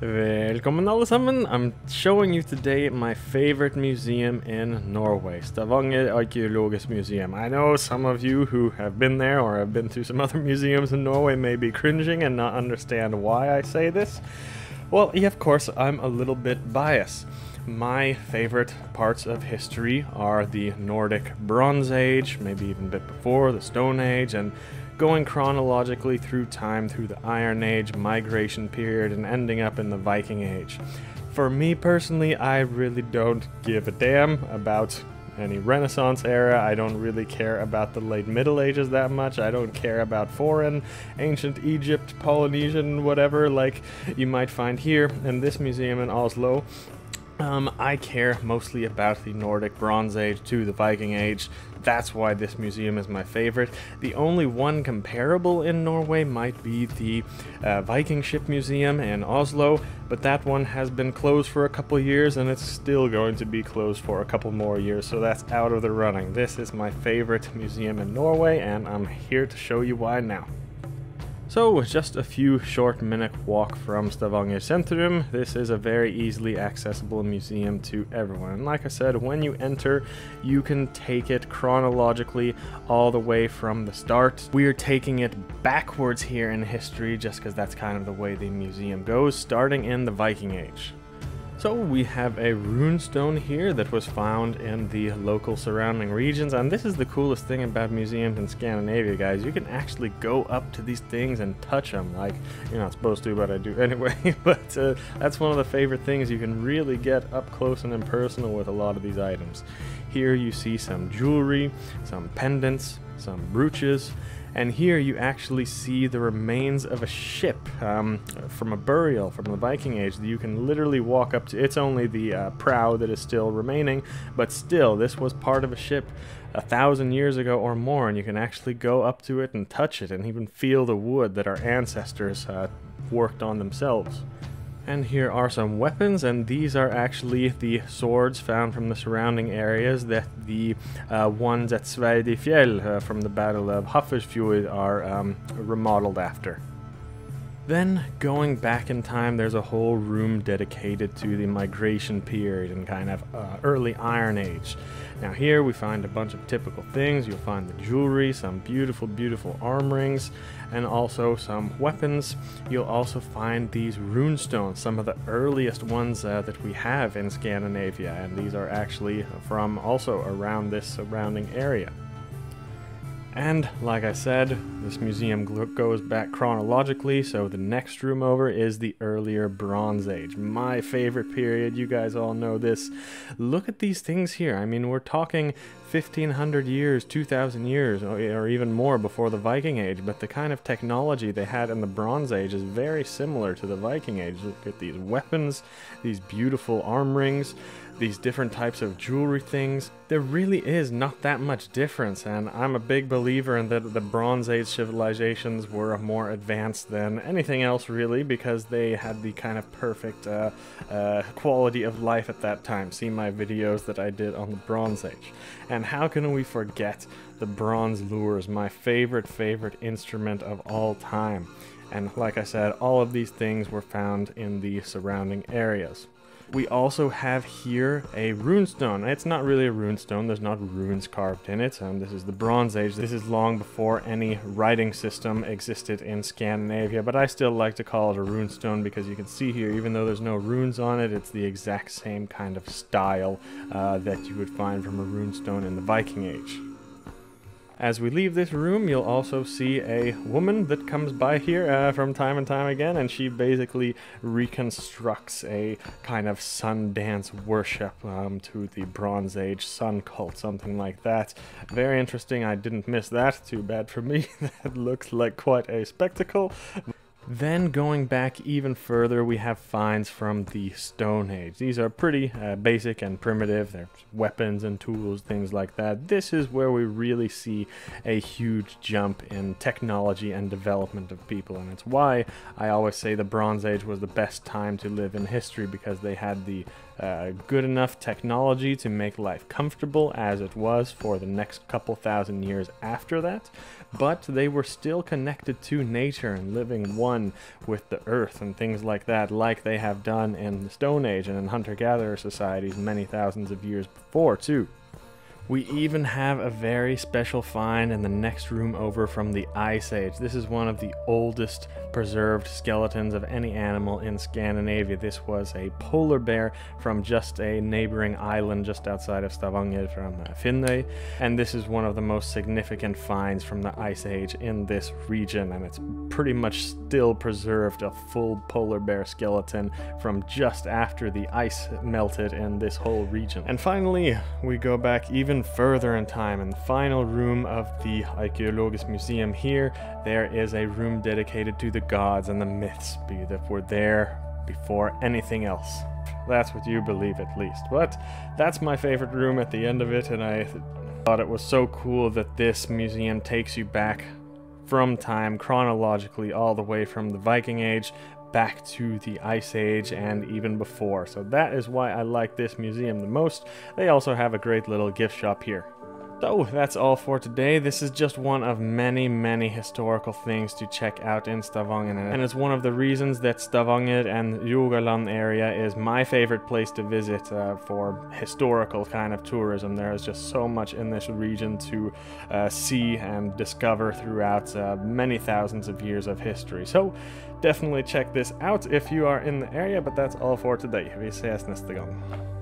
Velkommen alle sammen. I'm showing you today my favorite museum in Norway, Stavanger Arkeologisk Museum. I know some of you who have been there or have been to some other museums in Norway may be cringing and not understand why I say this. Well, yeah, of course, I'm a little bit biased. My favorite parts of history are the Nordic Bronze Age, maybe even a bit before, the Stone Age, and going chronologically through time through the Iron Age migration period and ending up in the Viking Age. For me personally, I really don't give a damn about any Renaissance era. I don't really care about the late Middle Ages that much. I don't care about foreign, ancient Egypt, Polynesian, whatever, like you might find here in this museum in Oslo. Um, I care mostly about the Nordic Bronze Age to the Viking Age. That's why this museum is my favorite. The only one comparable in Norway might be the uh, Viking Ship Museum in Oslo, but that one has been closed for a couple years and it's still going to be closed for a couple more years, so that's out of the running. This is my favorite museum in Norway, and I'm here to show you why now. So, just a few short minute walk from Stavanger Centrum, this is a very easily accessible museum to everyone. And like I said, when you enter, you can take it chronologically all the way from the start. We're taking it backwards here in history just because that's kind of the way the museum goes, starting in the Viking Age. So we have a runestone here that was found in the local surrounding regions and this is the coolest thing about museums in Scandinavia guys. You can actually go up to these things and touch them like you're not supposed to but I do anyway but uh, that's one of the favorite things you can really get up close and impersonal with a lot of these items. Here you see some jewelry, some pendants, some brooches and here you actually see the remains of a ship um, from a burial from the Viking Age. That you can literally walk up to. It's only the uh, prow that is still remaining, but still, this was part of a ship a thousand years ago or more, and you can actually go up to it and touch it, and even feel the wood that our ancestors uh, worked on themselves. And here are some weapons, and these are actually the swords found from the surrounding areas that the uh, ones at Sverd i fjell uh, from the Battle of Hafrsfjord are um, remodeled after. Then, going back in time, there's a whole room dedicated to the migration period and kind of uh, early Iron Age. Now here we find a bunch of typical things. You'll find the jewelry, some beautiful, beautiful arm rings, and also some weapons. You'll also find these runestones, some of the earliest ones uh, that we have in Scandinavia, and these are actually from also around this surrounding area. And like I said, this museum goes back chronologically, so the next room over is the earlier Bronze Age. My favorite period, you guys all know this. Look at these things here. I mean, we're talking 1500 years, 2000 years, or even more before the Viking Age, but the kind of technology they had in the Bronze Age is very similar to the Viking Age. Look at these weapons, these beautiful arm rings these different types of jewelry things. There really is not that much difference, and I'm a big believer in that the Bronze Age civilizations were more advanced than anything else, really, because they had the kind of perfect uh, uh, quality of life at that time. See my videos that I did on the Bronze Age. And how can we forget the bronze lurs, my favorite, favorite instrument of all time? And like I said, all of these things were found in the surrounding areas. We also have here a runestone. It's not really a runestone, there's not runes carved in it. Um, this is the Bronze Age. This is long before any writing system existed in Scandinavia, but I still like to call it a runestone because you can see here, even though there's no runes on it, it's the exact same kind of style uh, that you would find from a runestone in the Viking Age. As we leave this room, you'll also see a woman that comes by here uh, from time and time again, and she basically reconstructs a kind of sun dance worship um, to the Bronze Age sun cult, something like that. Very interesting, I didn't miss that, too bad for me. that looks like quite a spectacle. Then going back even further, we have finds from the Stone Age. These are pretty uh, basic and primitive. There's weapons and tools, things like that. This is where we really see a huge jump in technology and development of people. And it's why I always say the Bronze Age was the best time to live in history because they had the uh, good enough technology to make life comfortable as it was for the next couple thousand years after that, but they were still connected to nature and living one with the earth and things like that, like they have done in the Stone Age and in hunter gatherer societies many thousands of years before, too. We even have a very special find in the next room over from the Ice Age. This is one of the oldest preserved skeletons of any animal in Scandinavia. This was a polar bear from just a neighboring island just outside of Stavanger from uh, Finnøy, and this is one of the most significant finds from the Ice Age in this region, and it's pretty much still preserved a full polar bear skeleton from just after the ice melted in this whole region. And finally, we go back even further in time. In the final room of the Arkeologisk Museum here, there is a room dedicated to the gods and the myths that were there before anything else. That's what you believe, at least. But that's my favorite room at the end of it, and I thought it was so cool that this museum takes you back from time chronologically all the way from the Viking Age back to the Ice Age and even before. So that is why I like this museum the most. They also have a great little gift shop here. So that's all for today. This is just one of many, many historical things to check out in Stavanger. And it's one of the reasons that Stavanger and Rogaland area is my favorite place to visit uh, for historical kind of tourism. There is just so much in this region to uh, see and discover throughout uh, many thousands of years of history. So definitely check this out if you are in the area, but that's all for today. Vi ses neste gang.